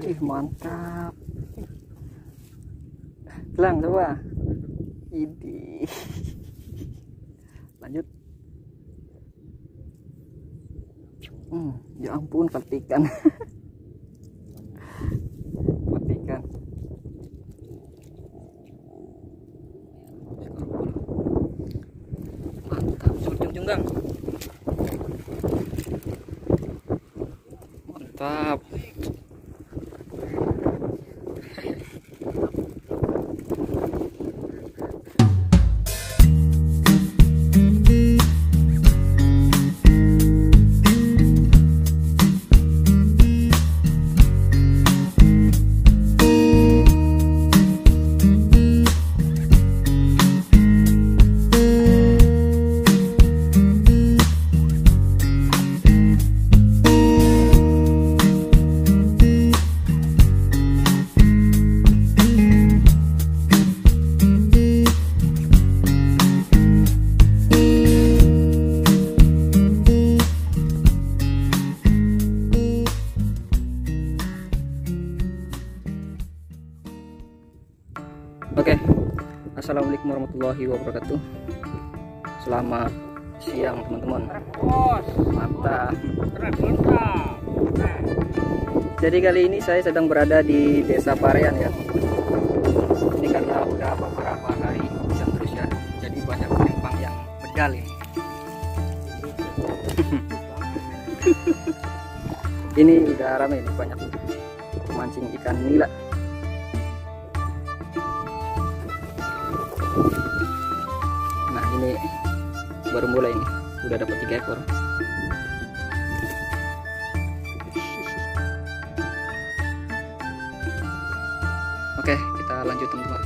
Ih, mantap. Telang coba. Ini. Lanjut. Hmm, ya ampun petikan. petikan. Mantap, ujung junggang. Mantap. Assalamualaikum warahmatullahi wabarakatuh. Selamat siang teman-teman. Mantap. Jadi kali ini saya sedang berada di Desa Parean ya. Ini karena udah beberapa hari hujan terus ya. Jadi banyak penumpang yang bedal ini. ini udah ramai nih banyak mancing ikan nila. Nah ini baru mulai nih, udah dapat tiga ekor. Oke, kita lanjut teman-teman.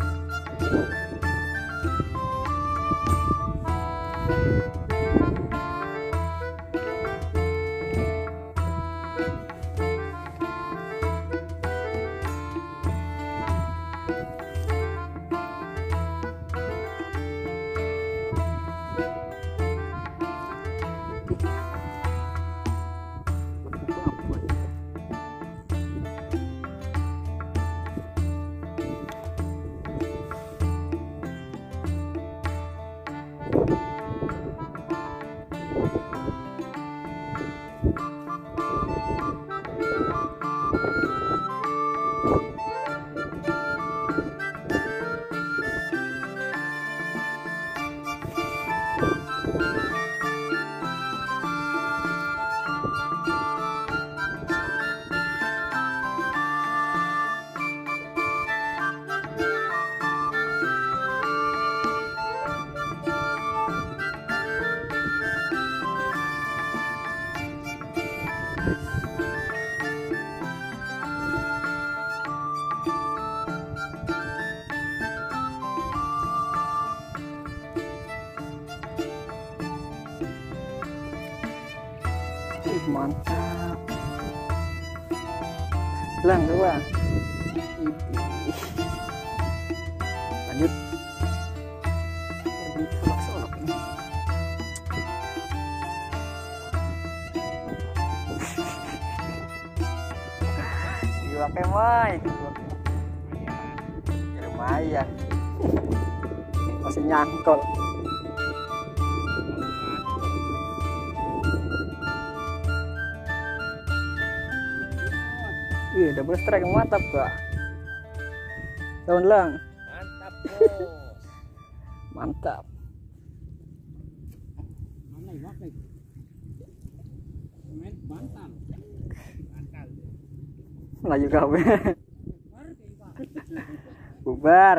Mantap. Lang coba. Lanjut. Gila kemai. Lumayan. Masih nyangkol. Iya, double strike mantap kak. Daun lang, Mantap, bos. mantap. Mana ya, Pak? Main bantal. Bantal. Laju kawe. Bubar.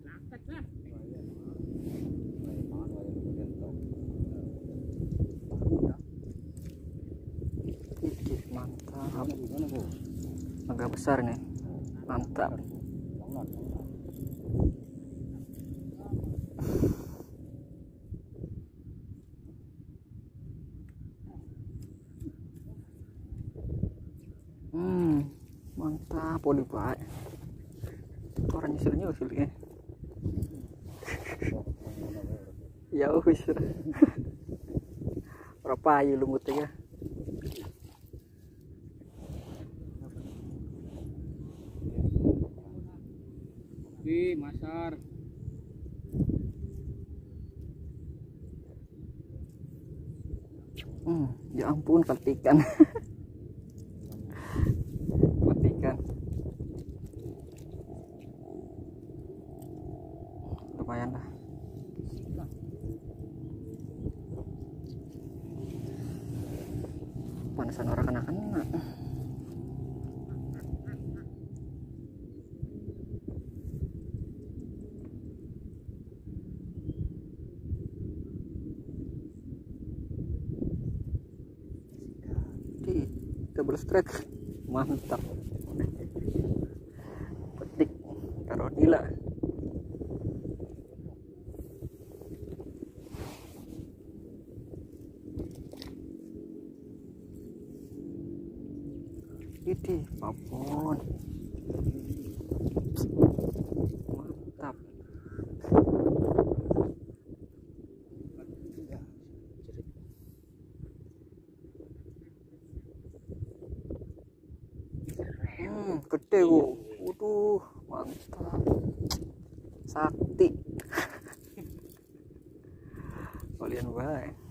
Langkat lah. Ih, mantap. Agak besar nih. Mantap. Hmm, mantap poli pak. Orang nyusul nyusul ya. ya wis. Ora payu lumutnya ya. Masar. hmm, ya ampun ketikan. Ketikan. Lumayan lah panasan orang kena kena di double strike mantap. Petik. Taruh gila ini papon mantap hmm gede bu. Waduh mantap. Sakti. Kalian baik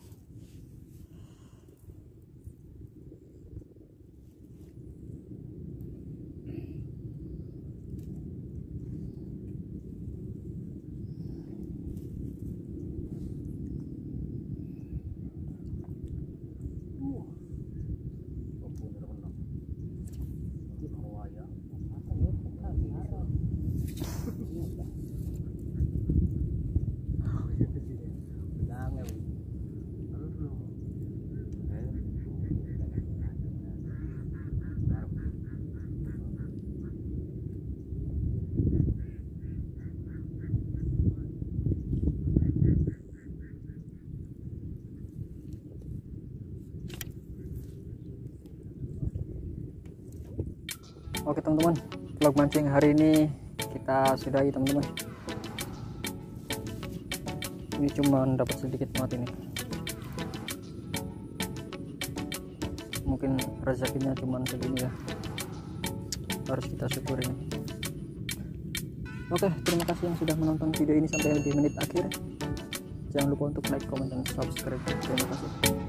Oke teman-teman, vlog mancing hari ini kita sudahi teman-teman. Ini cuma dapat sedikit banget ini. Mungkin rezekinya cuma segini ya. Harus kita syukurin. Oke, terima kasih yang sudah menonton video ini sampai di menit akhir. Jangan lupa untuk like, comment, dan subscribe. Terima kasih.